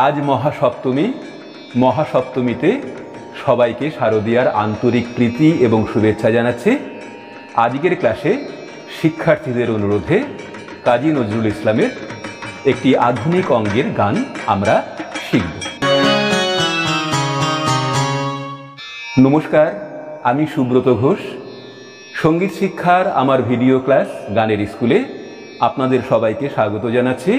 আজ মহাসপ্তমী। মহাসপ্তমীতে সবাইকে শারদীয়ার আন্তরিক প্রীতি এবং শুভেচ্ছা জানাচ্ছি। আজকের ক্লাসে শিক্ষার্থীদের অনুরোধে কাজী নজরুল ইসলামের একটি আধুনিক অঙ্গের গান আমরা শিখব। নমস্কার, আমি সুব্রত ঘোষ। সংগীত শিক্ষার আমার ভিডিও ক্লাস গানের স্কুলে আপনাদের সবাইকে স্বাগত জানাচ্ছি।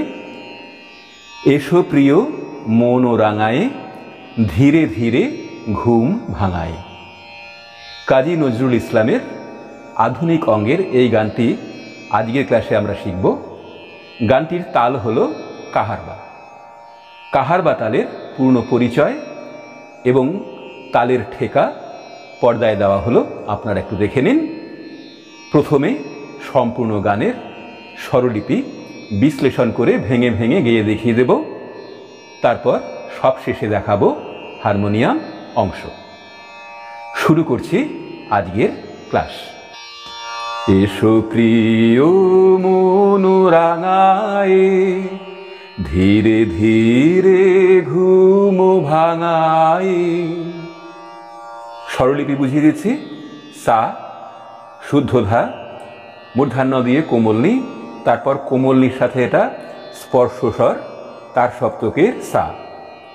এসো প্রিয় মন ও রাঙায়, ধীরে ধীরে ঘুম ভাঙায়। কাজী নজরুল ইসলামের আধুনিক অঙ্গের এই গানটি আজকের ক্লাসে আমরা শিখব। গানটির তাল হল কাহারবা। কাহারবা তালের পূর্ণ পরিচয় এবং তালের ঠেকা পর্দায় দেওয়া হলো। আপনারা একটু দেখে নিন। প্রথমে সম্পূর্ণ গানের স্বরলিপি বিশ্লেষণ করে ভেঙে ভেঙে গেয়ে দেখিয়ে দেব। তারপর সব শেষে দেখাবো হারমোনিয়াম অংশ। শুরু করছি আজকের ক্লাস। এসো প্রিয় মনুরাঙায়, ধীরে ধীরে ঘুম ভাঙায়। স্বরলিপি বুঝিয়ে দিচ্ছি। সা, শুদ্ধ ধা মূর্ধান্য দিয়ে কোমলনি তারপর কোমলনির সাথে এটা স্পর্শ স্বর তার সপ্তকের সা।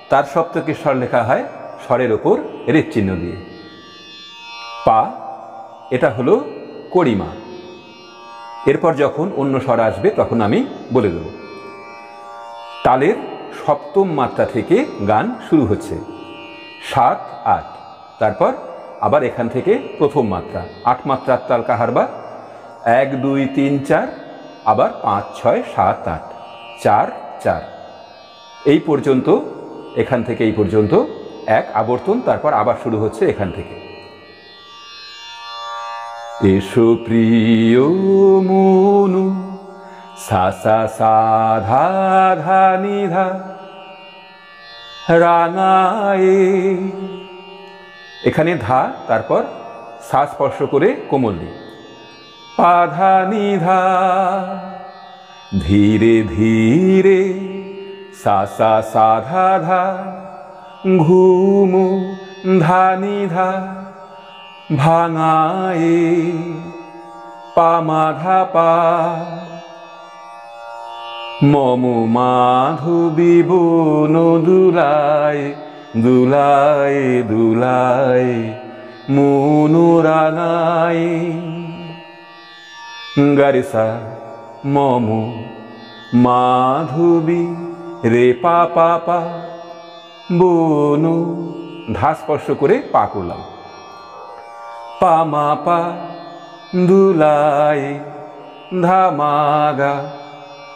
তার সপ্তকের স্বর লেখা হয় স্বরের ওপর রেত চিহ্ন দিয়ে। পা, এটা হলো করিমা। এরপর যখন অন্য স্বর আসবে, তখন আমি বলে দেব। তালের সপ্তম মাত্রা থেকে গান শুরু হচ্ছে। সাত, আট। তারপর আবার এখান থেকে প্রথম মাত্রা। আট মাত্রার তাল কাহারবা এক, দুই, তিন, চার। আবার পাঁচ, ছয়, সাত, আট। চার চার। এই পর্যন্ত, এখান থেকে এই পর্যন্ত, এক আবর্তন, তারপর আবার শুরু হচ্ছে এখান থেকে। এসো প্রিয় মনু, সা সা সা ধা ধা নিধা রাঙায়ে। এখানে ধা, তারপর সা স্পর্শ করে কোমল্লি পাধা নিধা ধীরে ধীরে সা সা সাধা ধা ধা, ঘুম ধা নিধা ভাঙায়ে পামাধা পা। মম মাধবী বন দুলায় দুলায় দুলায় মনুরাঙায় গারিসা মম মাধবী রে পা পা পা। বনু। ধা স্পর্শ করে পা করলাম। পা মা, পা। দুলাই। ধামাগা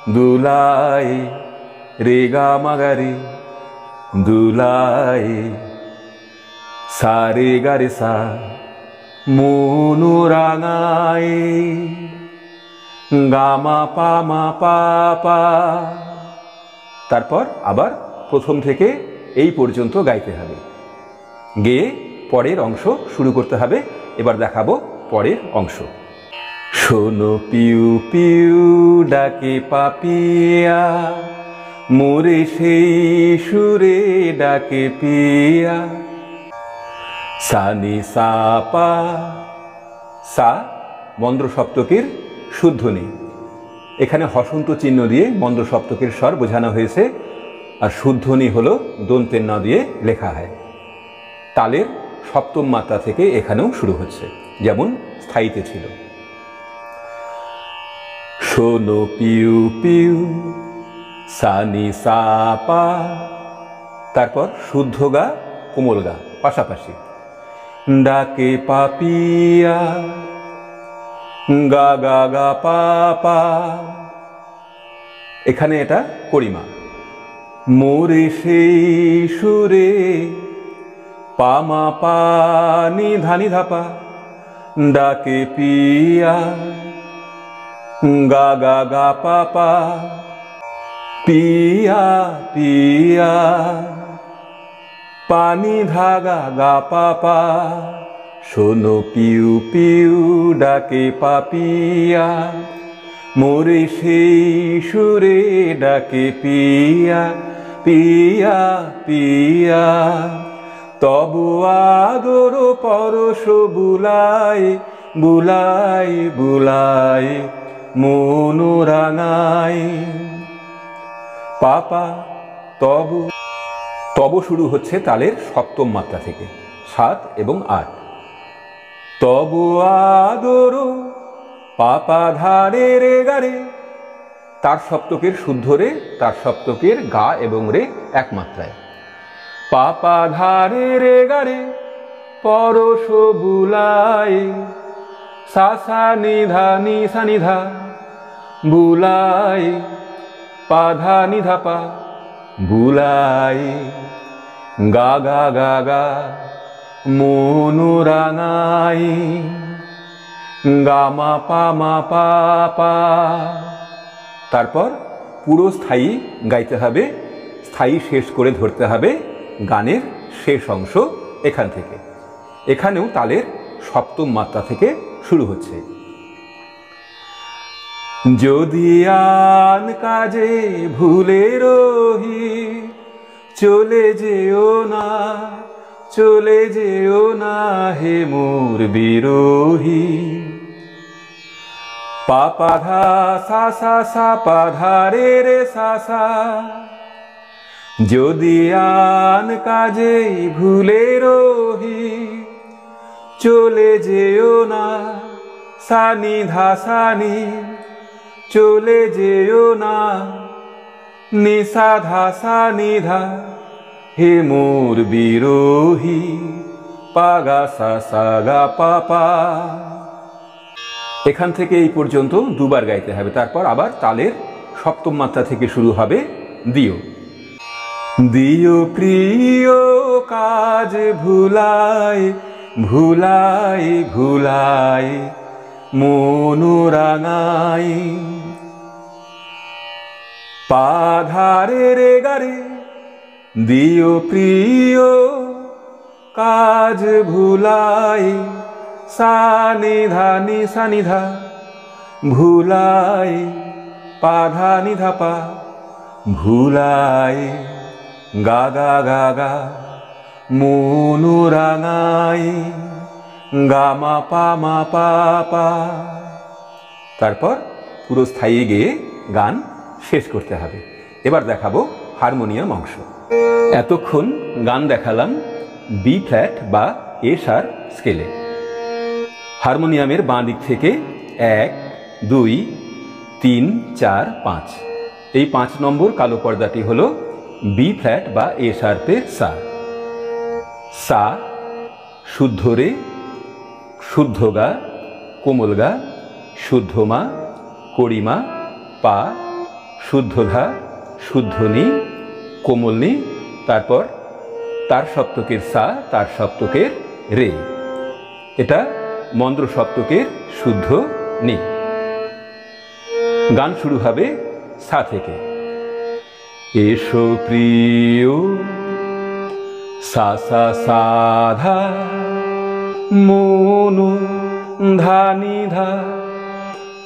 দুলাই। রে, গা মাগারে দুলাই। সারে গারে সা। মনুরাঙায় গামা পামা পাপা তারপর আবার প্রথম থেকে এই পর্যন্ত গাইতে হবে। গেয়ে পরের অংশ শুরু করতে হবে। এবার দেখাবো পরের অংশ। শোনো পিউ পিউ, ডাকে পাপিয়া, মোরে সেই সুরে ডাকে পিয়া। সানি সাপা, সা মন্দ্র সপ্তকের শুদ্ধনি এখানে হসন্ত চিহ্ন দিয়ে মন্দ্র সপ্তকের স্বর বোঝানো হয়েছে, আর শুদ্ধনি হল দন্তের দিয়ে লেখা হয়। তালের সপ্তম মাত্রা থেকে এখানেও শুরু হচ্ছে, যেমন স্থায়ীতে ছিল। শোনো পিউ পিউ, সানি সাপা। তারপর শুদ্ধ গা, কোমল গা, পাশাপাশি। ডাকে পাপিয়া। গা গা গা, পা পা। এখানে এটা করিমা। মোরে সেই সুরে পামা পানি ধানি ধাপা ডাকে পিয়া। গা গা গা, পা পা পিয়া পিয়া। পানি ধাগা গা, পা পা শোনো পিউ পিউ, ডাকে পাপিয়া। মোরে সেই সুরে ডাকে পিয়া পিয়া পিয়া। তবু আদর পরশ বুলাই বুলাই বুলাই বুলায় মনোরাঙায় পাপা, তব তব শুরু হচ্ছে তালের সপ্তম মাত্রা থেকে, সাত এবং আট। তব আদর পাপা ধারে রে গারে, তার সপ্তকের শুদ্ধ রে, তার সপ্তকের গা এবং রে এক মাত্রায় পাপা ধারে রে গারে পরশ বুলায় সা সা নিধা নি সা নিধা বুলায় পাধা নিধা পা বুলায় গা গা গা গা মনুরাঙাই গা মা পা মা পা পা। তারপর পুরো স্থায়ী গাইতে হবে, স্থায়ী শেষ করে ধরতে হবে গানের শেষ অংশ এখান থেকে। এখানেও তালের সপ্তম মাত্রা থেকে শুরু হচ্ছে। যদি আন কাজে ভুলে রহি, চলে যেও না। চলে যেও না হে মোর বিরোহী। পাপাধা সা সা সা পাধা রে রে, সা সা। যদি আন কাজে ভুলে রহি, চলে যেও না সানি ধা সানি চলে যেও না নিশা ধা সানি ধা। হে মোর বিরোহী, পাগা সা সা গা পাপা। এখান থেকে এই পর্যন্ত দুবার গাইতে হবে, তারপর আবার তালের সপ্তম মাত্রা থেকে শুরু হবে দিও। দিও প্রিয় কাজ ভুলায় ভুলায় ভুলায় মনুরাঙাই পাধারে রে গারে দিও প্রিয় কাজ ভুলায় সানিধা নি সানিধা ভুলায় পাধা নিধা পা ভুলায় গা গা গা গা মনুরাঙাই গা মা পা মা পা পা। তারপর পুরো স্থায়ী গেয়ে গান শেষ করতে হবে। এবার দেখাবো হারমোনিয়াম অংশ। এতক্ষণ গান দেখালাম বি ফ্ল্যাট বা এ সার স্কেলে হারমোনিয়ামের বাঁ দিক থেকে এক, দুই, তিন, চার, পাঁচ। এই পাঁচ নম্বর কালো পর্দাটি হল বি ফ্ল্যাট বা এ শার্পে সা। সা, শুদ্ধ রে, শুদ্ধ গা, কোমল গা, শুদ্ধ মা করিমা পা, শুদ্ধ ধা, শুদ্ধ নি কোমল নি তারপর তার সপ্তকের সা, তার সপ্তকের রে। এটা মন্দ্র সপ্তকের শুদ্ধ নি। গান শুরু হবে সা থেকে। এসো প্রিয়, সা সা, সাধা, মনু, ধানি, ধা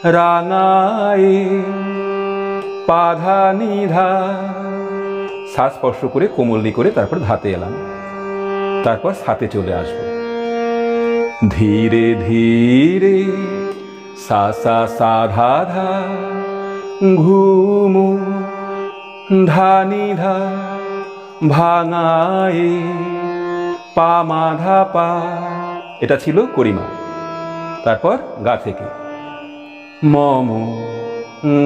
রাঙায় পাধা নিধা সা স্পর্শ করে, কোমলনি করে তারপর ধাতে এলাম। তারপর সাথে চলে আসব। ধীরে ধীরে, সা সা সাধা ধা ঘুমু ধানি ধা, ভাঙায়, পা মাধা পা। এটা ছিল করিমা। তারপর গা থেকে। মম,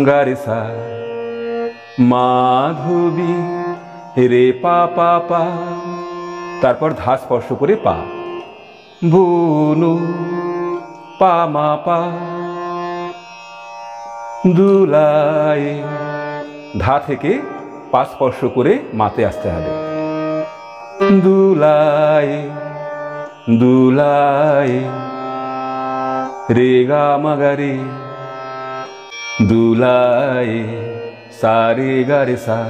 গারিসা, মাধবী রে পা পা পা। তারপর ধা স্পর্শ করে পা। বনু, পা, মা, পা। দুলাই ধা থেকে পা স্পর্শ করে মাতে আসতে হবে। দুলাই দুলাই রে গা মাগারে দুলাই সারে গারে সা।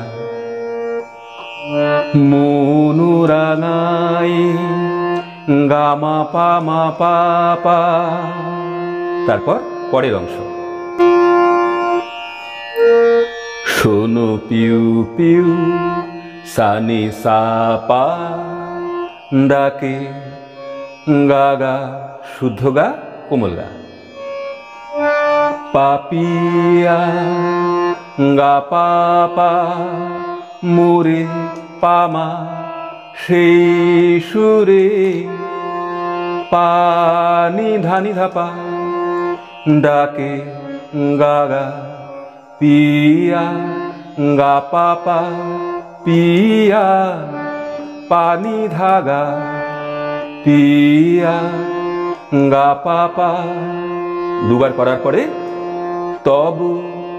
মনুরাঙাই গা মা পা মা পা পা। তারপর পরের অংশ। শোনো, পিউ পিউ, সানি সাপা ডাকে, গা গা, শুদ্ধ গা, কোমল গা। পাপিয়া গা পাপা মুরে পামা সেই সুরে পানি ধানি ধাপা ডাকে গাগা পিয়া গা পাপা পিয়া পানি ধাগা পিয়া গা পাপা দুবার করার পরে তব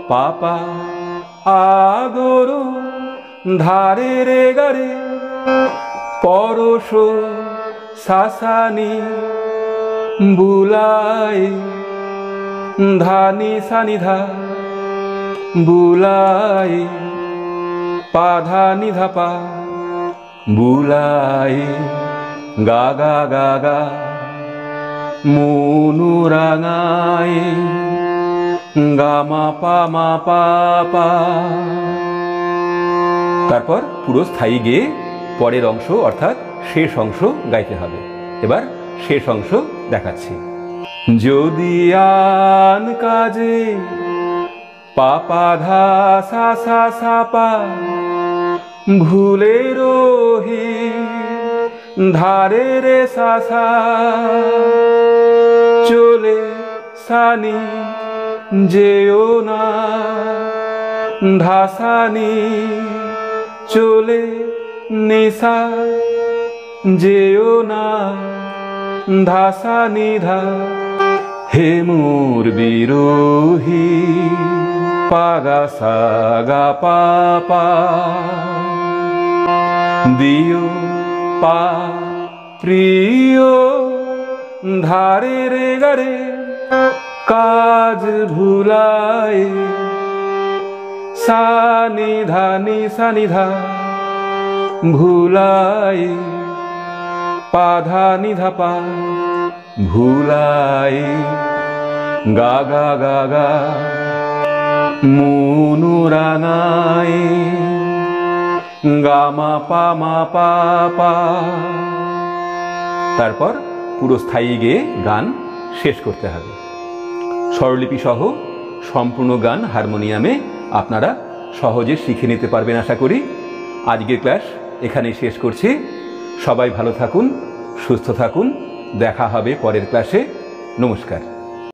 পাপা আগর ধারে রে গারে, পরশ শাসানি বুলাই, ধানি সানিধা বুলাই, পাধা নিধাপা বুলাই, গা গা গা গা মুনুরাঙাই গা মা পা মা পা পা তারপর পুরো স্থায়ী গেয়ে পরের অংশ, অর্থাৎ শেষ অংশ গাইতে হবে। এবার শেষ অংশ দেখাচ্ছি। যদি আন কাজে পাপা ধা সা সা ভুলে রোহি ধারে রে সা সা, চলে সানি যেও না ধাসানি। চলে নিশা, যেও না ধাসা নিধা হে মোর বিরোহী, পাগা সাগা পাপা, দিও পা প্রিয় ধারে রে গারে কাজ ভুলায়। সানিধা নিশানিধা ভুলাই পাধা নিধা পা, ভুলাই গা গা গা গা মুনুরাঙাই গা মা পা মা পা পা। তারপর পুরো স্থায়ী গেয়ে গান শেষ করতে হবে। স্বরলিপি সহ সম্পূর্ণ গান হারমোনিয়ামে আপনারা সহজে শিখে নিতে পারবেন আশা করি। আজকের ক্লাস এখানেই শেষ করছি। সবাই ভালো থাকুন, সুস্থ থাকুন। দেখা হবে পরের ক্লাসে। নমস্কার।